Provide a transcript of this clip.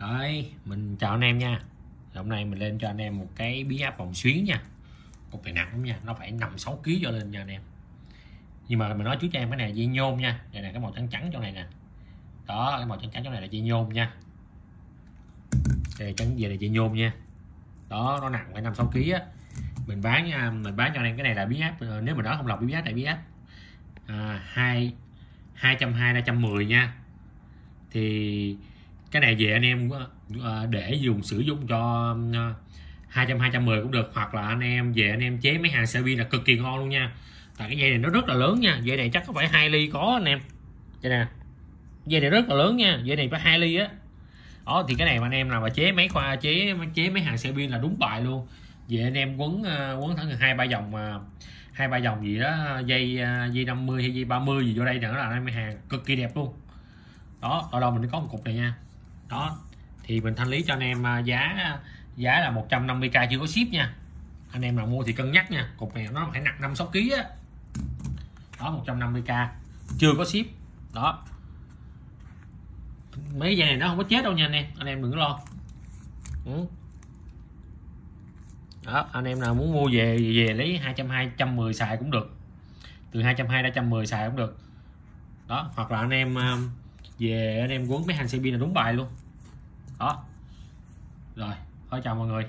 đấy mình chào anh em nha. Hôm nay mình lên cho anh em một cái bí áp vòng xuyến nha. Cục này nặng lắm nha, nó phải nằm 6 kg cho lên nha anh em. Nhưng mà mình nói trước cho em cái này là dây nhôm nha. Đây là cái màu trắng trắng chỗ này nè. Đó, cái màu trắng trắng chỗ này là dây nhôm nha. Đây trắng về là dây nhôm nha. Đó, nó nặng phải 5 6 kg á. Mình bán nha, mình bán cho anh em cái này là bí áp ờ, nếu mà nói không lọc bí áp tại bí áp à, 2 220 210 nha. Thì cái này về anh em ờ, để dùng, sử dụng cho ờ, 200 210 cũng được, hoặc là anh em, về anh em chế mấy hàng xe pin là cực kỳ ngon luôn nha. Tại cái dây này nó rất là lớn nha, dây này chắc có phải hai ly có anh em. Đây nè, dây này rất là lớn nha, dây này phải hai ly á. Đó, thì cái này mà anh em nào mà chế mấy khoa, chế chế mấy hàng xe pin là đúng bài luôn. Về anh em quấn ờ, quấn thẳng hai, ba dòng mà hai, ba dòng gì đó dây dây 50 hay dây 30 gì vô đây nữa là anh em hàng cực kỳ đẹp luôn. Đó, ở đâu mình có một cục này nha đó, thì mình thanh lý cho anh em à, giá giá là 150k chưa có ship nha. Anh em nào mua thì cân nhắc nha, cục này nó phải nặng 5 6 kg á. Đó 150k chưa có ship. Đó. Mấy dây này nó không có chết đâu nha anh em anh em đừng có lo. Ừ. đó, anh em nào muốn mua về về lấy 220 110 xài cũng được. Từ 220 ra 110 xài cũng được. Đó, hoặc là anh em à, về anh em quấn mấy hàng xe pin là đúng bài luôn đó. Rồi thôi chào mọi người.